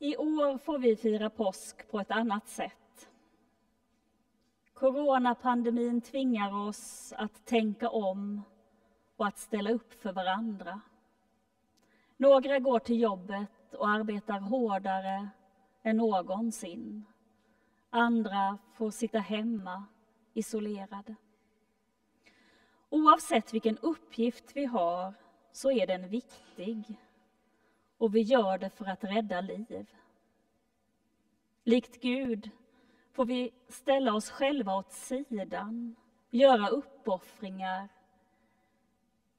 I år får vi fira påsk på ett annat sätt. Coronapandemin tvingar oss att tänka om och att ställa upp för varandra. Några går till jobbet och arbetar hårdare än någonsin. Andra får sitta hemma isolerade. Oavsett vilken uppgift vi har så är den viktig och vi gör det för att rädda liv. Likt Gud får vi ställa oss själva åt sidan, göra uppoffringar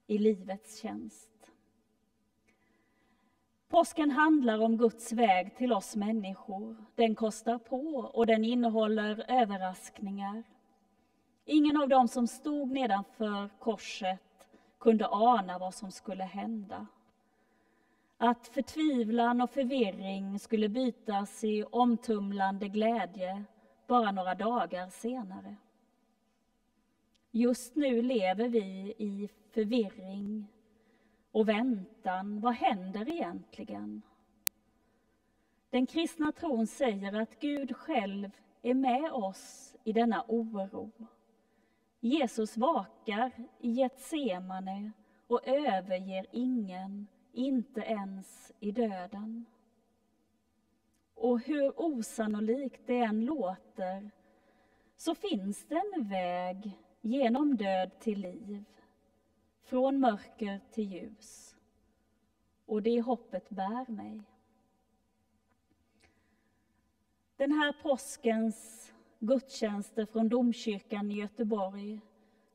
i livets tjänst. Påsken handlar om Guds väg till oss människor. Den kostar på och den innehåller överraskningar. Ingen av dem som stod nedanför korset kunde ana vad som skulle hända. Att förtvivlan och förvirring skulle bytas i omtumlande glädje bara några dagar senare. Just nu lever vi i förvirring och väntan. Vad händer egentligen? Den kristna tron säger att Gud själv är med oss i denna oro. Jesus vakar i Getsemane och överger ingen, inte ens i döden. Och hur osannolikt det än låter så finns det en väg genom död till liv, från mörker till ljus. Och det hoppet bär mig. Den här påskens gudstjänster från domkyrkan i Göteborg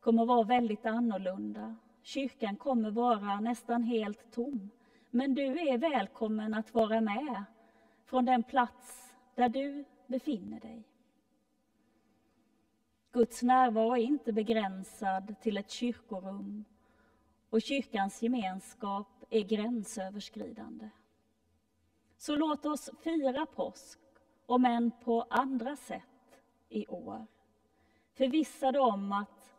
kommer vara väldigt annorlunda. Kyrkan kommer vara nästan helt tom. Men du är välkommen att vara med från den plats där du befinner dig. Guds närvaro är inte begränsad till ett kyrkorum och kyrkans gemenskap är gränsöverskridande. Så låt oss fira påsk, om än på andra sätt, i år. Förvissade om att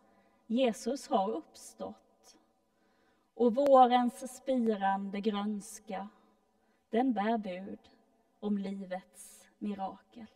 Jesus har uppstått och vårens spirande grönska, den bär bud om livets mirakel.